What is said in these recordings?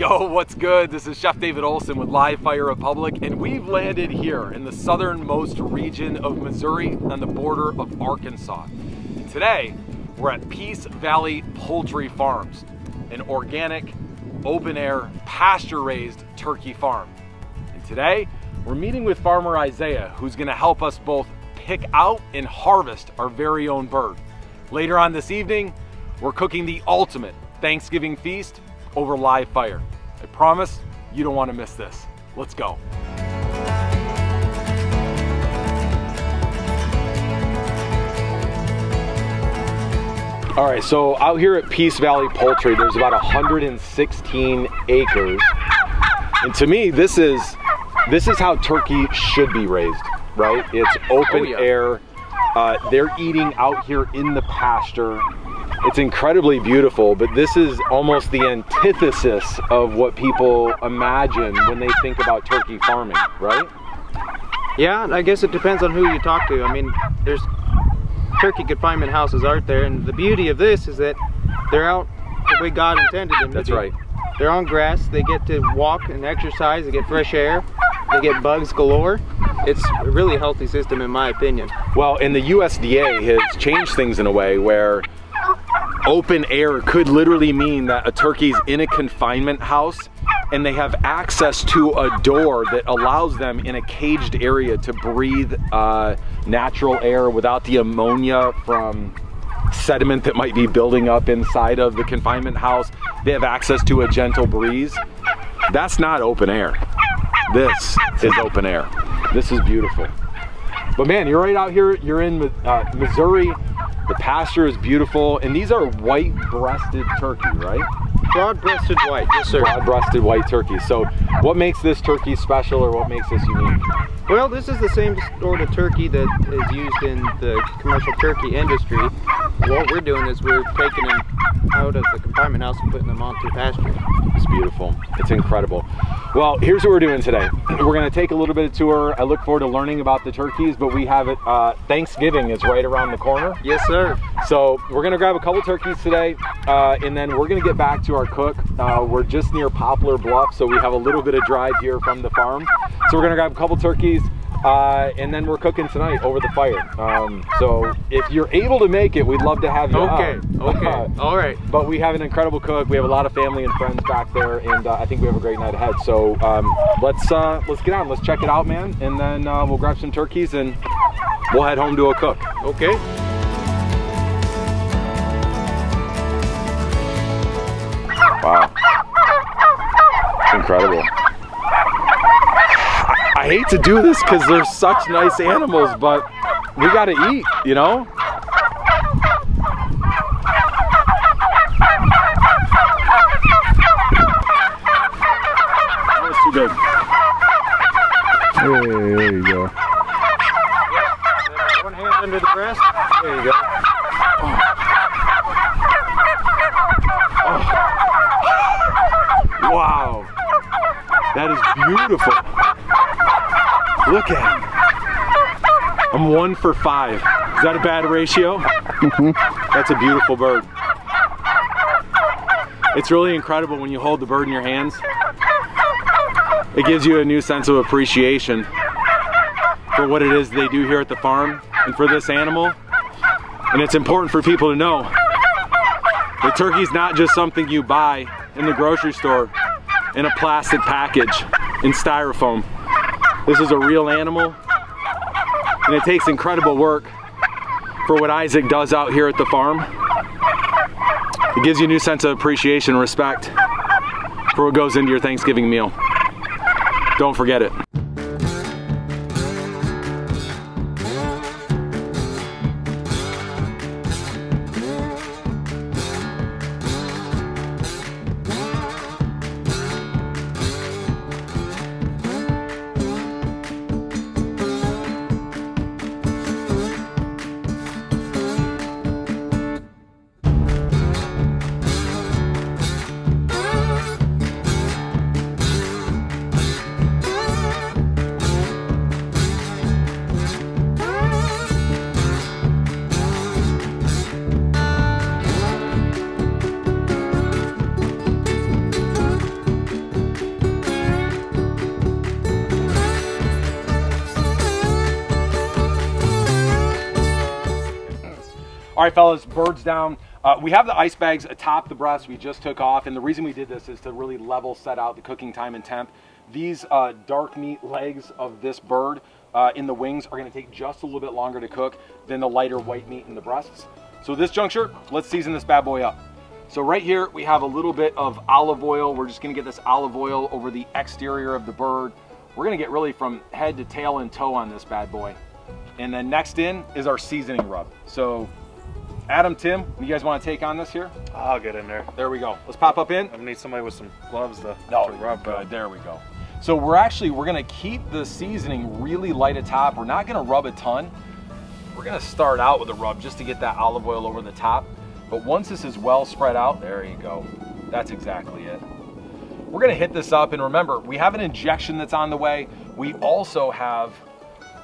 Yo, what's good? This is Chef David Olson with Live Fire Republic, and we've landed here in the southernmost region of Missouri on the border of Arkansas. Today, we're at Peace Valley Poultry Farms, an organic, open air, pasture raised turkey farm. And today, we're meeting with farmer Isaiah, who's gonna help us both pick out and harvest our very own bird. Later on this evening, we're cooking the ultimate Thanksgiving feast over live fire. I promise you don't want to miss this. Let's go. All right, so out here at Peace Valley Poultry, there's about 116 acres. And to me, this is this is how turkey should be raised, right? It's open oh, yeah. air. Uh, they're eating out here in the pasture. It's incredibly beautiful, but this is almost the antithesis of what people imagine when they think about turkey farming, right? Yeah, I guess it depends on who you talk to. I mean, there's turkey confinement houses out there, and the beauty of this is that they're out the way God intended them That's to be. right. They're on grass, they get to walk and exercise, they get fresh air, they get bugs galore. It's a really healthy system in my opinion. Well, and the USDA has changed things in a way where open air could literally mean that a turkey's in a confinement house and they have access to a door that allows them in a caged area to breathe uh, natural air without the ammonia from sediment that might be building up inside of the confinement house. They have access to a gentle breeze. That's not open air. This is open air. This is beautiful. But man, you're right out here, you're in uh, Missouri, the pasture is beautiful, and these are white-breasted turkey, right? Broad-breasted white, yes sir. Broad-breasted white turkey. So what makes this turkey special or what makes this unique? Well, this is the same sort of turkey that is used in the commercial turkey industry. What we're doing is we're taking them out of the confinement house and putting them onto pasture. It's beautiful. It's incredible. Well, here's what we're doing today. We're gonna take a little bit of tour. I look forward to learning about the turkeys, but we have it, uh, Thanksgiving is right around the corner. Yes, sir. So we're gonna grab a couple turkeys today, uh, and then we're gonna get back to our cook. Uh, we're just near Poplar Bluff, so we have a little bit of drive here from the farm. So we're gonna grab a couple turkeys, uh, and then we're cooking tonight over the fire. Um, so if you're able to make it, we'd love to have you. Okay. Out. Okay. Uh, All right. But we have an incredible cook. We have a lot of family and friends back there, and uh, I think we have a great night ahead. So um, let's uh, let's get on. Let's check it out, man, and then uh, we'll grab some turkeys and we'll head home to a cook. Okay. Wow. It's incredible. I hate to do this because they're such nice animals, but we gotta eat, you know? That was too big. Hey, there you go. One hand under the breast. There you go. Oh. Wow. That is beautiful. Look at him. I'm one for five. Is that a bad ratio? Mm-hmm. That's a beautiful bird. It's really incredible when you hold the bird in your hands. It gives you a new sense of appreciation for what it is they do here at the farm and for this animal. And it's important for people to know the turkey's not just something you buy in the grocery store in a plastic package in styrofoam. This is a real animal and it takes incredible work for what Isaac does out here at the farm. It gives you a new sense of appreciation and respect for what goes into your Thanksgiving meal. Don't forget it. All right, fellas, birds down. Uh, we have the ice bags atop the breast we just took off, and the reason we did this is to really level set out the cooking time and temp. These uh, dark meat legs of this bird uh, in the wings are gonna take just a little bit longer to cook than the lighter white meat in the breasts. So this juncture, let's season this bad boy up. So right here, we have a little bit of olive oil. We're just gonna get this olive oil over the exterior of the bird. We're gonna get really from head to tail and toe on this bad boy. And then next in is our seasoning rub. So Adam, Tim, you guys wanna take on this here? I'll get in there. There we go. Let's pop up in. I need somebody with some gloves to, No, to rub. good. There we go. So we're actually, we're gonna keep the seasoning really light atop. We're not gonna rub a ton. We're gonna start out with a rub just to get that olive oil over the top. But once this is well spread out, there you go. That's exactly it. We're gonna hit this up and remember, we have an injection that's on the way. We also have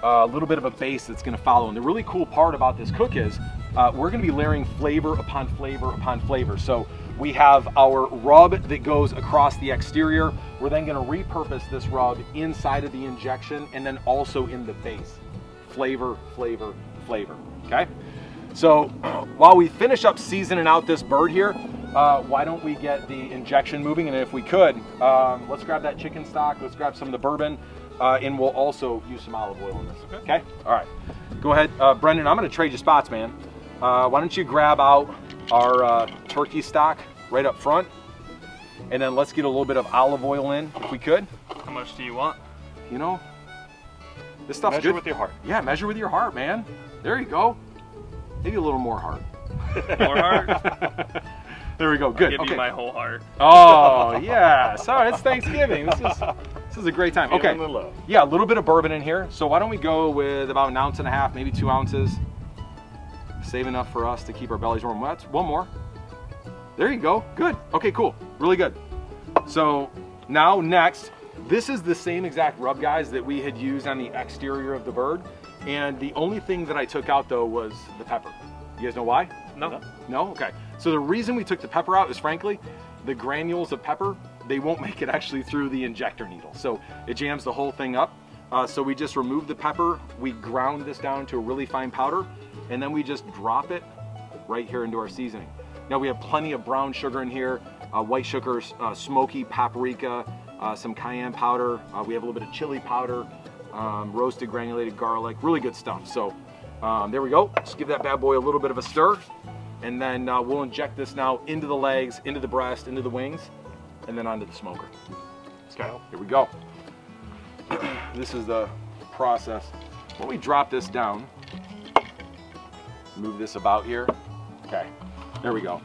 a little bit of a base that's gonna follow. And the really cool part about this cook is uh, we're gonna be layering flavor upon flavor upon flavor. So we have our rub that goes across the exterior. We're then gonna repurpose this rub inside of the injection and then also in the base. Flavor, flavor, flavor, okay? So while we finish up seasoning out this bird here, uh, why don't we get the injection moving? And if we could, um, let's grab that chicken stock, let's grab some of the bourbon, uh, and we'll also use some olive oil in this, okay? All right, go ahead. Uh, Brendan, I'm gonna trade you spots, man. Uh, why don't you grab out our uh, turkey stock right up front, and then let's get a little bit of olive oil in, if we could. How much do you want? You know, this stuff's Measure good. with your heart. Yeah, measure with your heart, man. There you go. Maybe a little more heart. More heart? There we go. Good. Give okay. you my whole heart. Oh yeah. Sorry, it's Thanksgiving. This is this is a great time. Okay. Feeling the love. Yeah, a little bit of bourbon in here. So why don't we go with about an ounce and a half, maybe two ounces. Save enough for us to keep our bellies warm. That's one more. There you go. Good. Okay, cool. Really good. So now next, this is the same exact rub guys that we had used on the exterior of the bird. And the only thing that I took out though was the pepper. You guys know why? No. No? Okay. So the reason we took the pepper out is frankly, the granules of pepper, they won't make it actually through the injector needle. So it jams the whole thing up. Uh, so we just remove the pepper, we ground this down to a really fine powder, and then we just drop it right here into our seasoning. Now we have plenty of brown sugar in here, uh, white sugar, uh, smoky paprika, uh, some cayenne powder. Uh, we have a little bit of chili powder, um, roasted granulated garlic, really good stuff. So um, there we go. Let's give that bad boy a little bit of a stir. And then uh, we'll inject this now into the legs, into the breast, into the wings, and then onto the smoker. Okay, here we go. this is the process. When we drop this down, move this about here. Okay, there we go.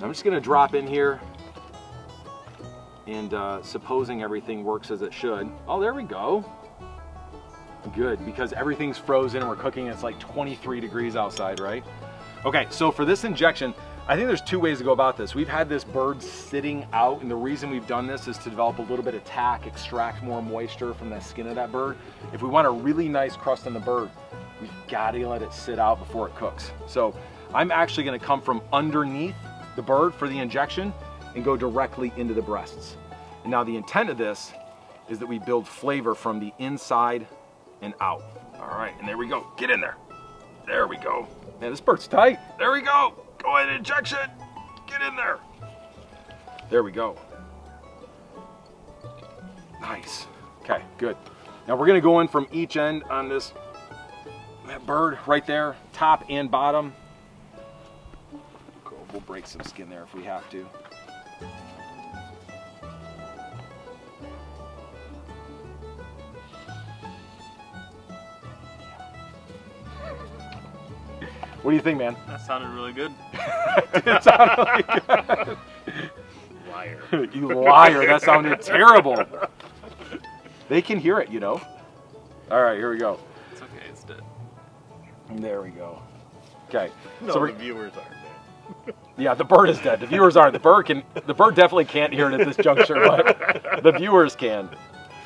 I'm just gonna drop in here and uh, supposing everything works as it should. Oh, there we go. Good, because everything's frozen and we're cooking, it's like 23 degrees outside, right? Okay, so for this injection, I think there's two ways to go about this. We've had this bird sitting out, and the reason we've done this is to develop a little bit of tack, extract more moisture from the skin of that bird. If we want a really nice crust on the bird, we've got to let it sit out before it cooks. So I'm actually gonna come from underneath the bird for the injection and go directly into the breasts. And now the intent of this is that we build flavor from the inside and out. All right, and there we go. Get in there. There we go. Man, this bird's tight. There we go. Go ahead, injection. Get in there. There we go. Nice. Okay, good. Now we're gonna go in from each end on this bird right there, top and bottom. We'll break some skin there if we have to. What do you think, man? That sounded really good. It sounded like- Liar. you liar, that sounded terrible. They can hear it, you know. All right, here we go. It's okay, it's dead. There we go. Okay. No, so the viewers aren't dead. yeah, the bird is dead. The viewers aren't. The bird can. The bird definitely can't hear it at this juncture, but the viewers can.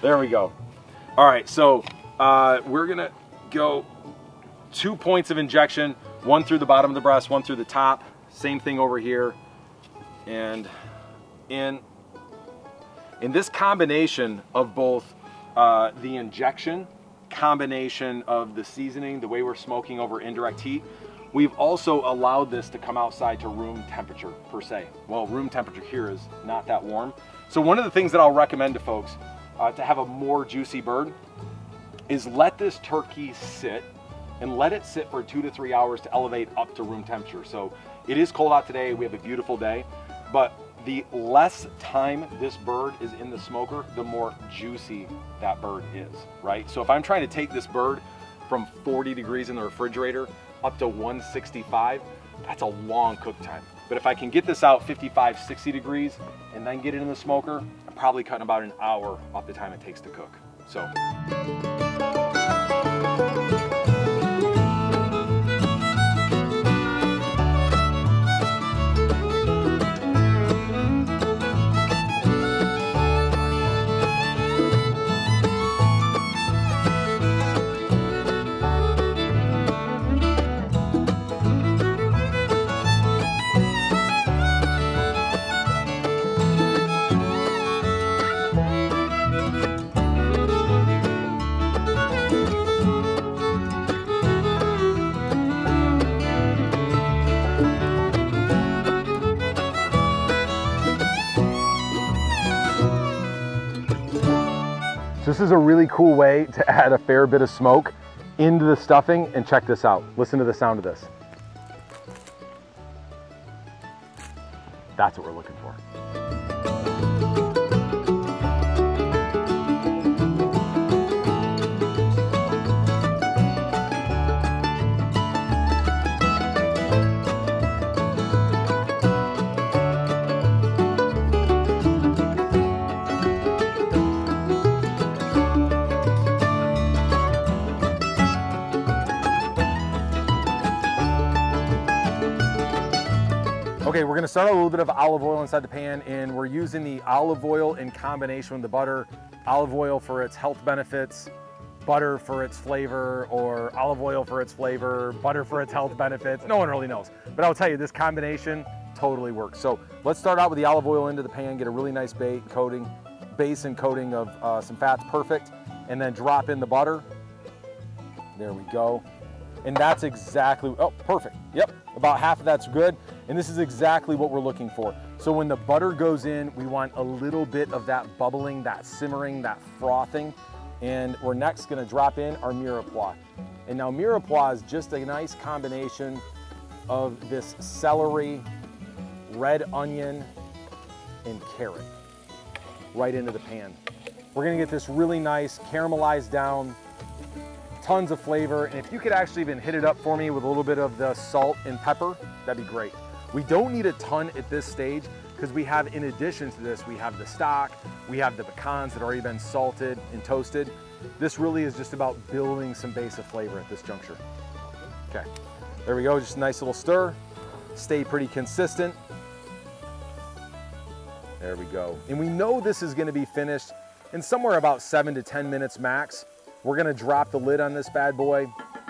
There we go. All right, so uh, we're gonna go two points of injection, one through the bottom of the breast, one through the top. Same thing over here, and in. In this combination of both uh, the injection combination of the seasoning, the way we're smoking over indirect heat, we've also allowed this to come outside to room temperature per se. Well, room temperature here is not that warm. So one of the things that I'll recommend to folks uh, to have a more juicy bird is let this turkey sit and let it sit for two to three hours to elevate up to room temperature. So it is cold out today, we have a beautiful day, but the less time this bird is in the smoker, the more juicy that bird is, right? So if I'm trying to take this bird from 40 degrees in the refrigerator up to 165, that's a long cook time. But if I can get this out 55, 60 degrees and then get it in the smoker, I'm probably cutting about an hour off the time it takes to cook. So. Is a really cool way to add a fair bit of smoke into the stuffing and check this out. Listen to the sound of this. That's what we're looking for. Gonna start a little bit of olive oil inside the pan and we're using the olive oil in combination with the butter. Olive oil for its health benefits, butter for its flavor, or olive oil for its flavor, butter for its health benefits. No one really knows. But I'll tell you, this combination totally works. So let's start out with the olive oil into the pan, get a really nice bait coating, base and coating of uh, some fats, perfect. And then drop in the butter. There we go. And that's exactly, oh, perfect. Yep, about half of that's good. And this is exactly what we're looking for. So when the butter goes in, we want a little bit of that bubbling, that simmering, that frothing. And we're next gonna drop in our mirepoix. And now mirepoix is just a nice combination of this celery, red onion, and carrot right into the pan. We're gonna get this really nice, caramelized down, tons of flavor. And if you could actually even hit it up for me with a little bit of the salt and pepper, that'd be great. We don't need a ton at this stage because we have, in addition to this, we have the stock, we have the pecans that have already been salted and toasted. This really is just about building some base of flavor at this juncture. Okay, there we go, just a nice little stir. Stay pretty consistent. There we go. And we know this is gonna be finished in somewhere about seven to 10 minutes max. We're gonna drop the lid on this bad boy,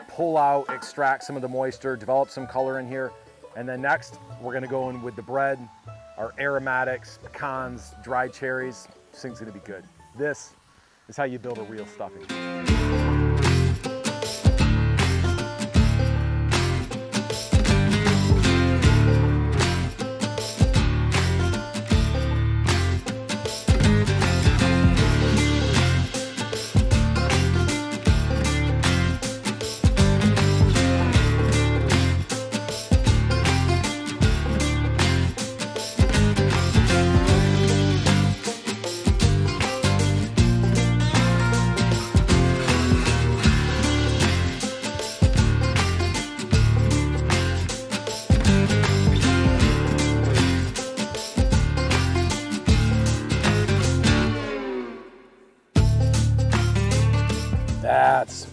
pull out, extract some of the moisture, develop some color in here. And then next, we're gonna go in with the bread, our aromatics, pecans, dried cherries. This thing's gonna be good. This is how you build a real stuffing.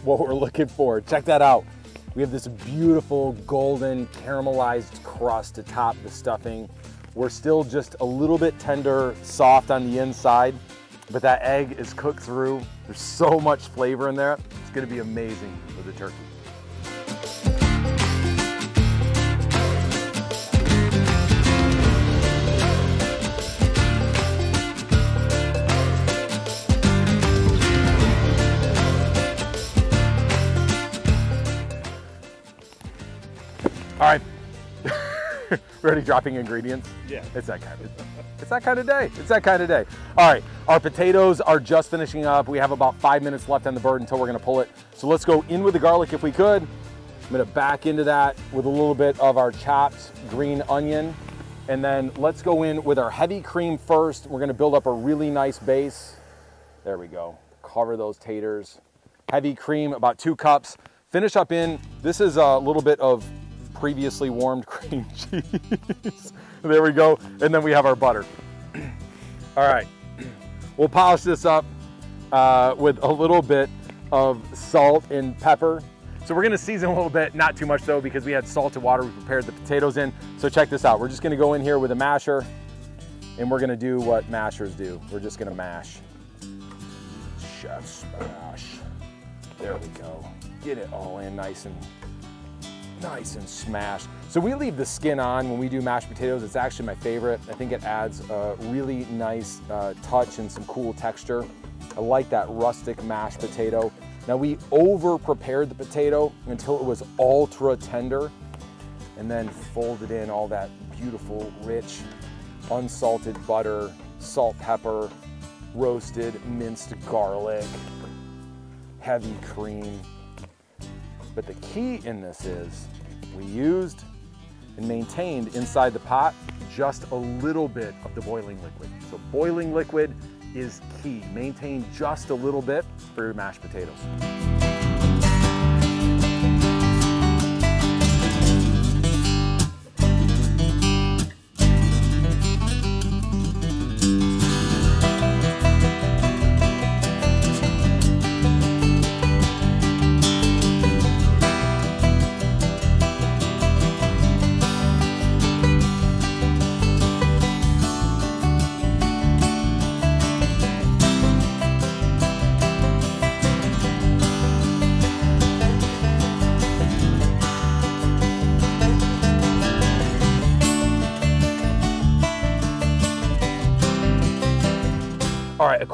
What we're looking for. Check that out. We have this beautiful golden caramelized crust to top the stuffing. We're still just a little bit tender, soft on the inside, but that egg is cooked through. There's so much flavor in there. It's gonna be amazing with the turkey. We're already dropping ingredients. Yeah. It's that kind of it's that kind of day. It's that kind of day. All right, our potatoes are just finishing up. We have about five minutes left on the bird until we're gonna pull it. So let's go in with the garlic if we could. I'm gonna back into that with a little bit of our chopped green onion. And then let's go in with our heavy cream first. We're gonna build up a really nice base. There we go. Cover those taters. Heavy cream, about two cups. Finish up in, this is a little bit of previously warmed cream cheese. there we go. And then we have our butter. All right, we'll polish this up uh, with a little bit of salt and pepper. So we're gonna season a little bit, not too much though, because we had salted water we prepared the potatoes in. So check this out. We're just gonna go in here with a masher and we're gonna do what mashers do. We're just gonna mash. Chef smash. There we go. Get it all in nice and nice and smashed. So we leave the skin on when we do mashed potatoes. It's actually my favorite. I think it adds a really nice uh, touch and some cool texture. I like that rustic mashed potato. Now we over prepared the potato until it was ultra tender and then folded in all that beautiful, rich, unsalted butter, salt, pepper, roasted minced garlic, heavy cream. But the key in this is we used and maintained inside the pot just a little bit of the boiling liquid. So boiling liquid is key. Maintain just a little bit for your mashed potatoes.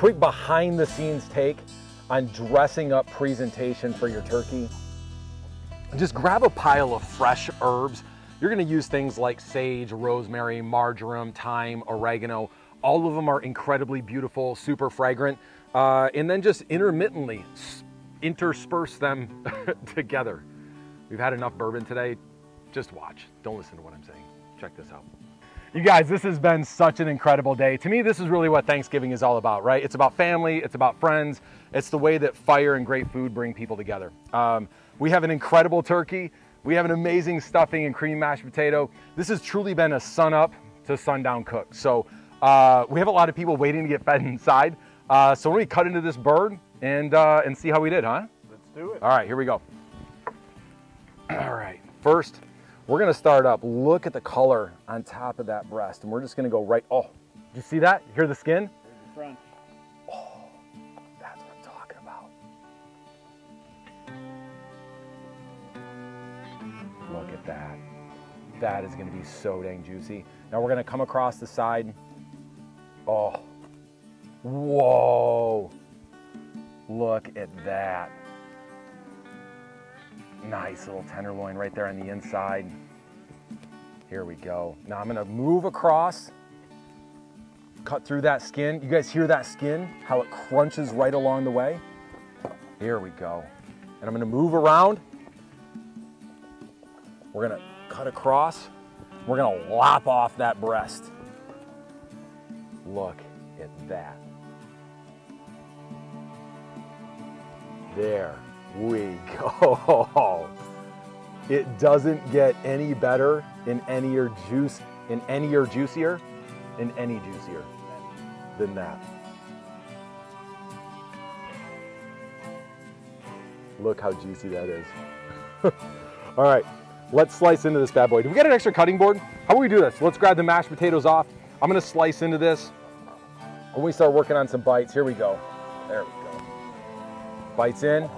Quick behind the scenes take on dressing up presentation for your turkey. Just grab a pile of fresh herbs. You're gonna use things like sage, rosemary, marjoram, thyme, oregano. All of them are incredibly beautiful, super fragrant. Uh, and then just intermittently intersperse them together. We've had enough bourbon today. Just watch. Don't listen to what I'm saying. Check this out. You guys, this has been such an incredible day. To me, this is really what Thanksgiving is all about, right? It's about family, it's about friends, it's the way that fire and great food bring people together. Um, we have an incredible turkey, we have an amazing stuffing and cream mashed potato. This has truly been a sun up to sundown cook. So uh, we have a lot of people waiting to get fed inside. Uh, so why don't we cut into this bird and, uh, and see how we did, huh? Let's do it. All right, here we go. All right, first, we're gonna start up. Look at the color on top of that breast, and we're just gonna go right, oh, you see that? You hear the skin? Front. Oh, that's what I'm talking about. Look at that. That is gonna be so dang juicy. Now we're gonna come across the side. Oh, whoa. Look at that. Nice little tenderloin right there on the inside. Here we go. Now I'm gonna move across, cut through that skin. You guys hear that skin? How it crunches right along the way? Here we go. And I'm gonna move around. We're gonna cut across. We're gonna lop off that breast. Look at that. There we go. It doesn't get any better in any or juice in any or juicier in any juicier than that. Look how juicy that is. All right, let's slice into this bad boy. Do we got an extra cutting board? How about we do this? Let's grab the mashed potatoes off. I'm gonna slice into this. When we start working on some bites, here we go. There we go. Bites in.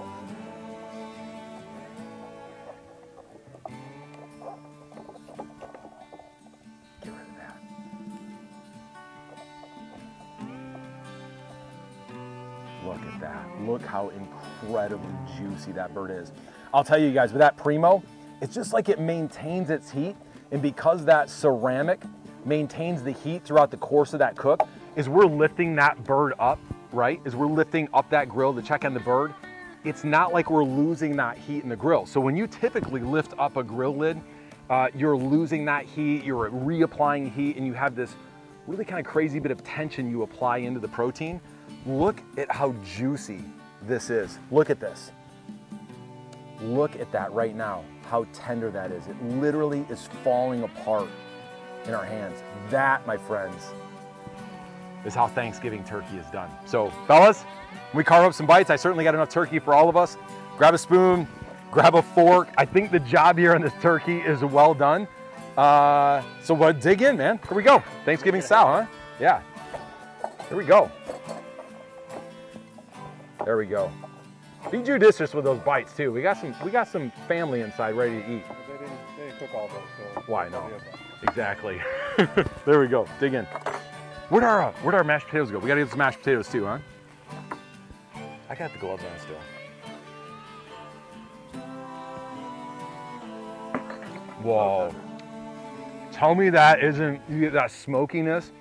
How incredibly juicy that bird is. I'll tell you guys, with that Primo, It's just like it maintains its heat. And because that ceramic maintains the heat throughout the course of that cook, is we're lifting that bird up, right? As we're lifting up that grill to check on the bird, it's not like we're losing that heat in the grill. So when you typically lift up a grill lid, uh, you're losing that heat, you're reapplying heat, and you have this really kind of crazy bit of tension you apply into the protein. Look at how juicy this is. Look at this. Look at that right now, how tender that is. It literally is falling apart in our hands. That, my friends, is how Thanksgiving turkey is done. So, fellas, we carve up some bites. I certainly got enough turkey for all of us. Grab a spoon, grab a fork. I think the job here on this turkey is well done. Uh, so we'll dig in, man. Here we go. Thanksgiving style, huh? Yeah. Here we go. There we go. Be judicious with those bites too. We got some we got some family inside ready to eat. They didn't, they didn't cook all those, so. Why no? Exactly. there we go. Dig in. Where'd our uh, where'd our mashed potatoes go? We gotta get some mashed potatoes too, huh? I got the gloves on still. Whoa. Tell me that isn't that smokiness,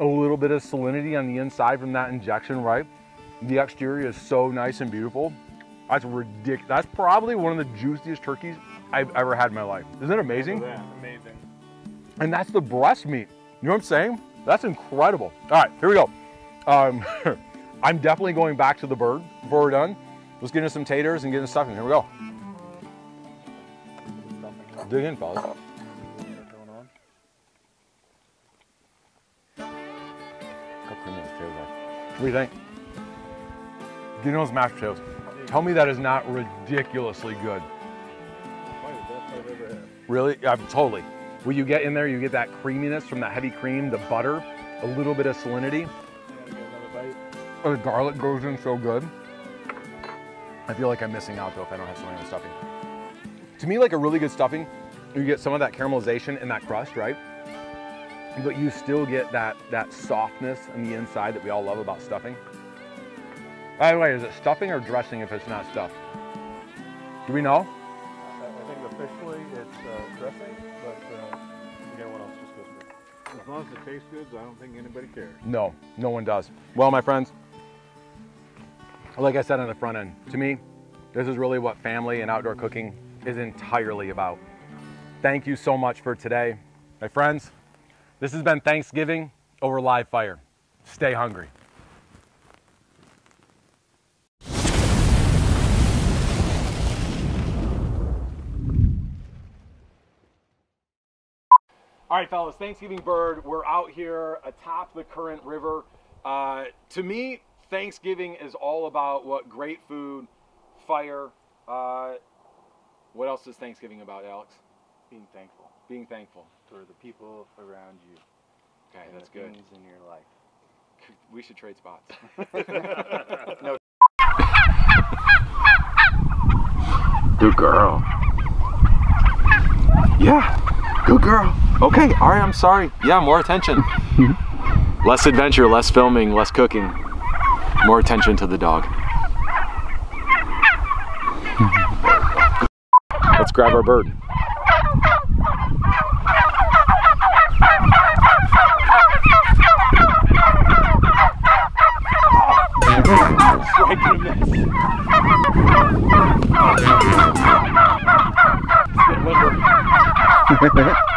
a little bit of salinity on the inside from that injection, right? The exterior is so nice and beautiful. That's ridiculous. That's probably one of the juiciest turkeys I've ever had in my life. Isn't it amazing? Yeah, amazing. And that's the breast meat. You know what I'm saying? That's incredible. All right, here we go. Um, I'm definitely going back to the bird before we're done. Let's get into some taters and get into stuffing. Here we go. Dig in, fellas. What's going on? How creamy those potatoes are. What do you think? Those mashed potatoes. Tell me that is not ridiculously good. The. Really? Yeah, totally. When you get in there, you get that creaminess from that heavy cream, the butter, a little bit of salinity. Bite? Oh, the garlic goes in so good. I feel like I'm missing out though if I don't have some of the stuffing. To me, like a really good stuffing, you get some of that caramelization in that crust, right? But you still get that that softness on the inside that we all love about stuffing. By the way, is it stuffing or dressing if it's not stuffed? Do we know? I I think officially it's uh, dressing, but uh, again, what else is supposed to be? As long as it tastes good, I don't think anybody cares. No, no one does. Well, my friends, like I said on the front end, to me, this is really what family and outdoor cooking is entirely about. Thank you so much for today. My friends, this has been Thanksgiving over live fire. Stay hungry. All right, fellas, Thanksgiving bird. We're out here atop the Current River. Uh, to me, Thanksgiving is all about what great food, fire. Uh, what else is Thanksgiving about, Alex? Being thankful Being thankful. for the people around you. Okay, and that's the good. things in your life. We should trade spots. No. Good girl. Yeah, good girl. Okay, all right, I'm sorry. Yeah, more attention. less adventure, less filming, less cooking. More attention to the dog. Let's grab our bird. Limber.